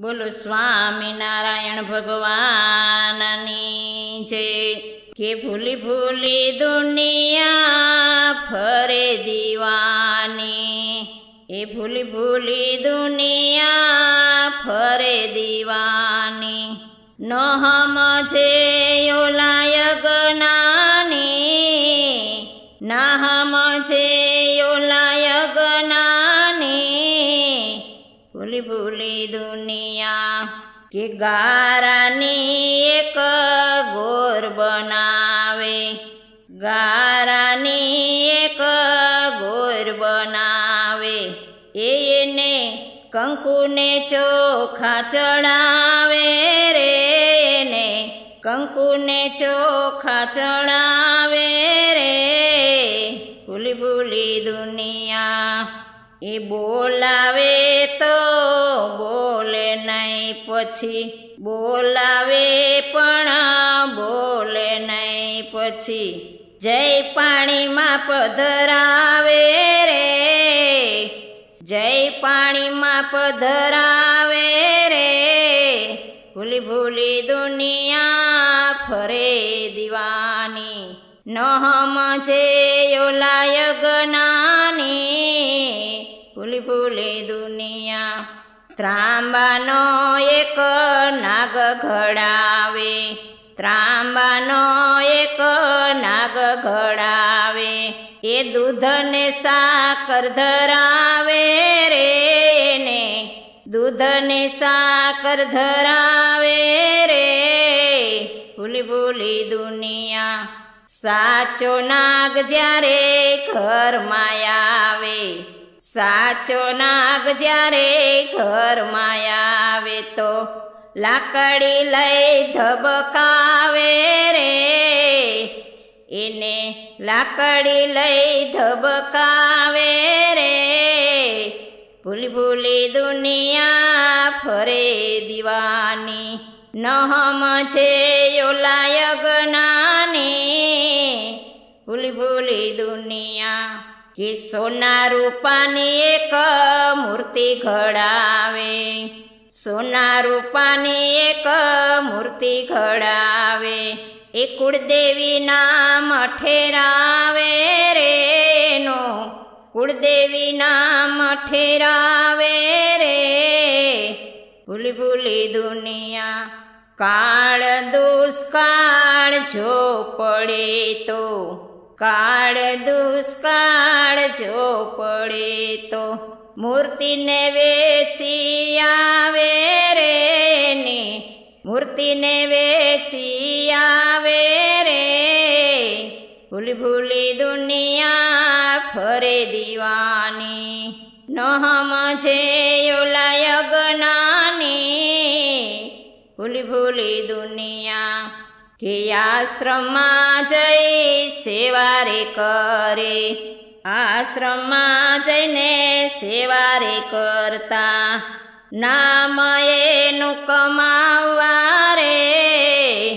બોલો સ્વામિનારાયણ ભગવાનની જય. કે ભૂલી ભૂલી દુનિયા ફરે દીવાની. એ ભૂલી ભૂલી દુનિયા ફરે દીવાની. ન સમજે ઓલાય ગનાની ના છે ઓલાય ભૂલી દુનિયા, કે ગારાની એક ગોર બનાવે. ગારાની એક ગોર બનાવે. એને કંકુને ચોખા ચડાવે રે. એને કંકુને ચોખા ચડાવે રે. ભૂલી ભૂલી દુનિયા, એ બોલાવે તો પછી બોલાવે પણ બોલે નહીં પછી જય પાણીમાં પધરાવે રે. જય પાણીમાં પધરાવે રે. ભૂલી ભૂલી દુનિયા ફરે દીવાની. ન સમજે ઓલા ગનાની ભૂલી ભૂલી દુનિયા ત્રાંબાનો એક નાગ ઘડાવે. ત્રાંબાનો એક નાગ ઘડાવે. એ દૂધને સાકર ધરાવે રે ને દૂધને સાકર ધરાવે રે. ભૂલી ભૂલી દુનિયા. સાચો નાગ જ્યારે ઘરમાં આવે. સાચો નાગ જ્યારે ઘરમાં આવે તો લાકડી લઈ ધબકાવે રે. એને લાકડી લઈ ધબકાવે રે. ભૂલી દુનિયા ફરે દીવાની, નહમ છે ઓલાય ગનાની ભૂલી ભૂલી દુનિયા કે સોના રૂપાની એક મૂર્તિ ઘડાવે. સોના રૂપાની એક મૂર્તિ ઘડાવે. એ કુળદેવી નામ ઠેરાવે રે નો કુળદેવીના ઠેરાવે રે. ભૂલી ભૂલી દુનિયા, કાળ દુષ્કાળ જો પડે તો. કાળ દુષ્કાળ જો પડે તો મૂર્તિને વેચી આવે રે મૂર્તિને વેચી આવે રે. ભૂલી ભૂલી દુનિયા ફરે દીવાની. ન સમજે ઓલા ગનાની ભૂલી ભૂલી દુનિયા કે આશ્રમમાં જઈ સેવા રે કરે. આશ્રમમાં જઈને સેવા રે કરતા. નામ એનું કમાવા રે.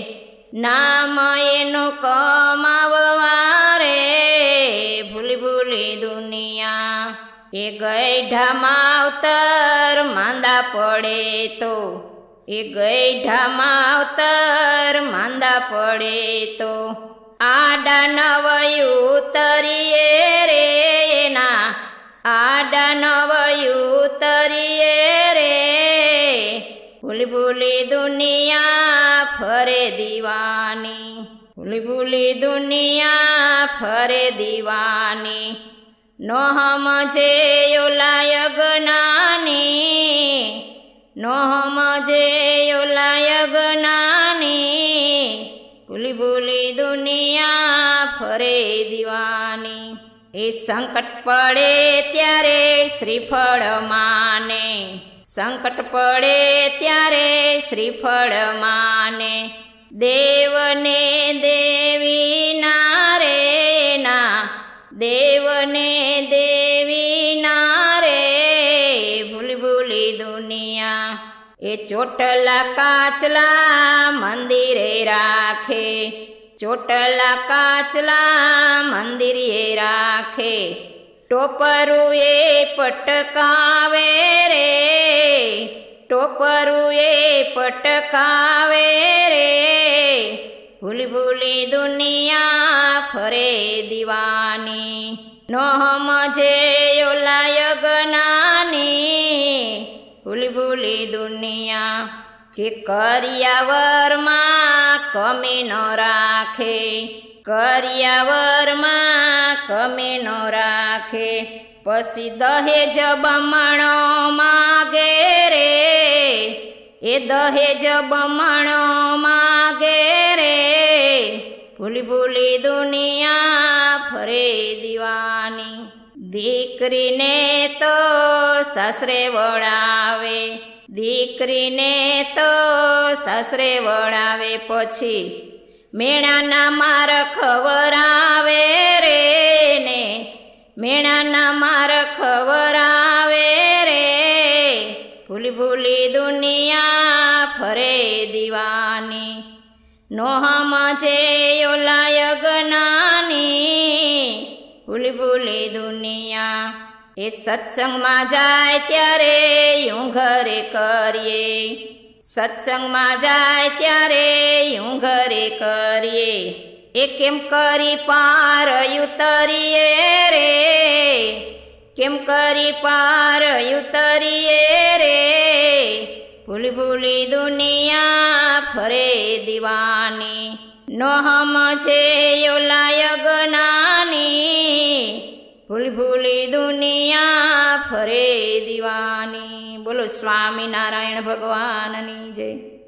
નામ એનું કમાવવા રે. ભૂલી ભૂલી દુનિયા. એ ગઈઢા માવતર માંદા પડે તો એ ગઈઢા માવતર માંદા પડે તો. આડા નવયું તરીએ રે એના. આડા નવયું તરીએ રે. ભૂલી ભૂલી દુનિયા ફરે દીવાની. ભૂલી ભૂલી દુનિયા ફરે દીવાની. નો સમજે ઓલાય ગનાની નો સમજે ઓલાય ભૂલી ભૂલી દુનિયા ફરે દીવાની. એ સંકટ પડે ત્યારે શ્રીફળ માને. સંકટ પડે ત્યારે શ્રીફળ માને. દેવને દેવી દુનિયા. એ ચોટલા કાચલા મંદિરે રાખે. ચોટલા કાચલા મંદિરે રાખે. ટોપરું એ પટકાવે રે. ટોપરું એ પટકાવે રે. ભૂલી ભૂલી દુનિયા ફરે દીવાની. નો સમજે ભૂલી ભૂલી દુનિયા, કે કરિયાવરમાં કમી ન રાખે, કરિયાવરમાં કમી ન રાખે. પછી દહેજ બમણો માગે રે એ દહેજ બમણો માગે રે ભૂલી ભૂલી દુનિયા ફરે દીવાની. દીકરીને તો સાસરે વળાવે દીકરીને તો સાસરે વળાવે પછી મેણાના માર ખવરાવે રે ને. મેણાના માર ખવરાવે રે. ભૂલી ભૂલી દુનિયા ફરે દીવાની. નોહમ જે ઓલા ગનાની ભૂલી ભૂલી દુનિયા. એ સત્સંગમાં જાય ત્યારે યું ઘરે કરીએ. સત્સંગમાં જાય ત્યારે યું ઘરે કરીએ. એ કેમ કરી પાર ઉતરીએ રે? કેમ કરી પાર ઉતરીએ રે? ભૂલી ભૂલી દુનિયા. ફરે દીવાની? નોહમ છે ઓલાય યજ્ઞાની ભૂલી ભૂલી દુનિયા ફરે દીવાની. બોલો સ્વામિનારાયણ ભગવાનની જય.